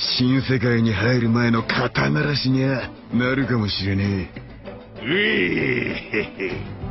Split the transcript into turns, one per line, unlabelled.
新世界に入る前の肩慣らしにゃなるかもしれねえ。ういへへ